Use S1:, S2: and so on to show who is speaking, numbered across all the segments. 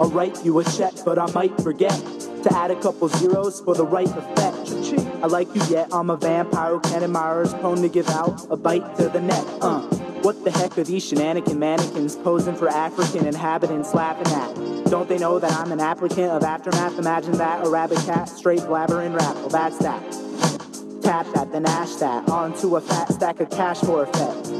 S1: I'll write you a check, but I might forget to add a couple zeros for the right effect. I like you yet, I'm a vampire who can admirers prone to give out a bite to the neck. Uh, what the heck are these shenanigan mannequins posing for African inhabitants laughing at? Don't they know that I'm an applicant of aftermath? Imagine that, a rabbit cat, straight blabbering rap. Well, that's that. Tap that, then ash that onto a fat stack of cash for effect.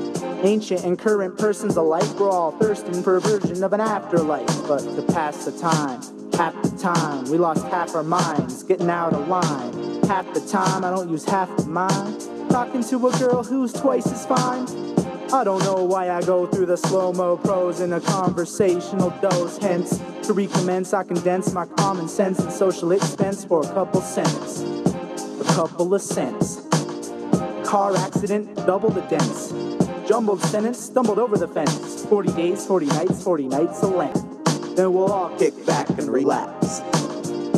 S1: Ancient and current persons alike, we're all thirsting for a version of an afterlife. But to pass the time, half the time, we lost half our minds, getting out of line. Half the time, I don't use half of mine. Talking to a girl who's twice as fine. I don't know why I go through the slow mo prose in a conversational dose. Hence, to recommence, I condense my common sense and social expense for a couple cents. A couple of cents. Car accident, double the dents. Jumbled sentence, stumbled over the fence. 40 days, 40 nights, 40 nights of Lent. Then we'll all kick back and relax.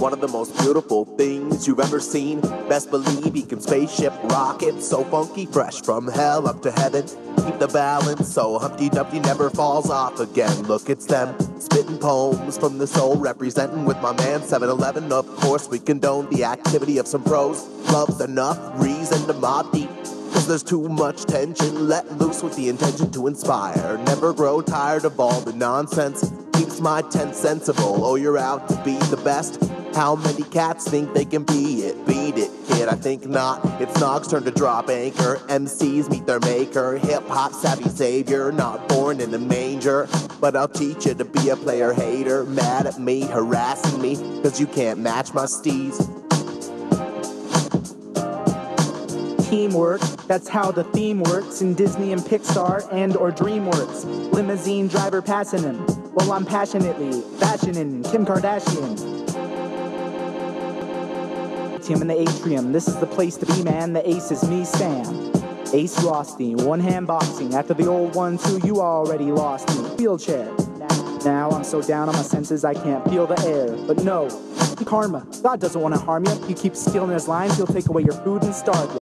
S2: One of the most beautiful things you've ever seen. Best believe he can spaceship rocket so funky, fresh from hell up to heaven. Keep the balance so Humpty Dumpty never falls off again. Look, it's them spitting poems from the soul, representing with my man 7-Eleven. Of course, we condone the activity of some pros. Love's enough reason to mob deep. Cause there's too much tension let loose with the intention to inspire. Never grow tired of all the nonsense. Keeps my tent sensible. Oh, you're out to be the best. How many cats think they can be it? Beat it, kid. I think not. It's Nog's turn to drop anchor. MCs meet their maker. Hip hop savvy savior. Not born in a manger. But I'll teach you to be a player hater. Mad at me, harassing me. Cause you can't match my steez.
S1: teamwork. That's how the theme works in Disney and Pixar and or DreamWorks. Limousine driver passing him while I'm passionately fashioning Kim Kardashian. Team in the atrium. This is the place to be, man. The ace is me, Sam. Ace Rothstein, one hand boxing. After the old one, too, you already lost me. Wheelchair. Now I'm so down on my senses I can't feel the air. But no, karma. God doesn't want to harm you. You keep stealing his lines, he'll take away your food and starve you.